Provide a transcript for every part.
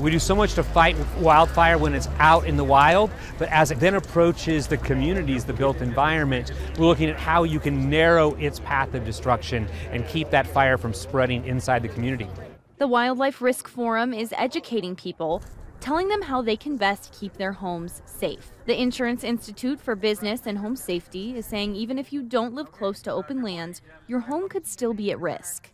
We do so much to fight wildfire when it's out in the wild, but as it then approaches the communities, the built environment, we're looking at how you can narrow its path of destruction and keep that fire from spreading inside the community. The Wildfire Risk Forum is educating people, telling them how they can best keep their homes safe. The Insurance Institute for Business and Home Safety is saying even if you don't live close to open land, your home could still be at risk.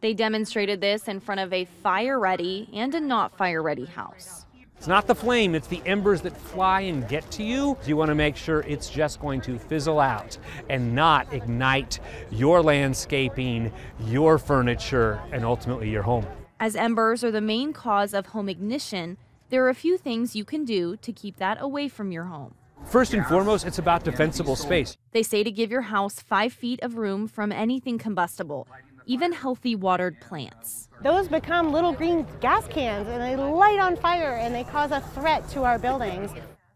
They demonstrated this in front of a fire ready and a not fire ready house. It's not the flame, it's the embers that fly and get to you. You want to make sure it's just going to fizzle out and not ignite your landscaping, your furniture, and ultimately your home. As embers are the main cause of home ignition, there are a few things you can do to keep that away from your home. First and foremost, it's about defensible space. They say to give your house five feet of room from anything combustible, even healthy watered plants. Those become little green gas cans and they light on fire and they cause a threat to our buildings.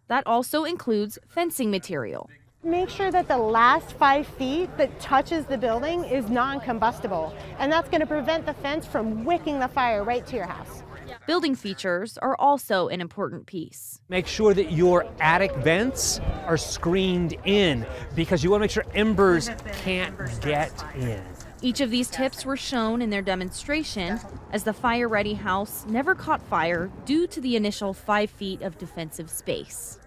That also includes fencing material. Make sure that the last five feet that touches the building is non combustible, and that's going to prevent the fence from wicking the fire right to your house. Building features are also an important piece. Make sure that your attic vents are screened in because you want to make sure embers can't get in. Each of these tips were shown in their demonstration as the fire ready house never caught fire due to the initial five feet of defensive space.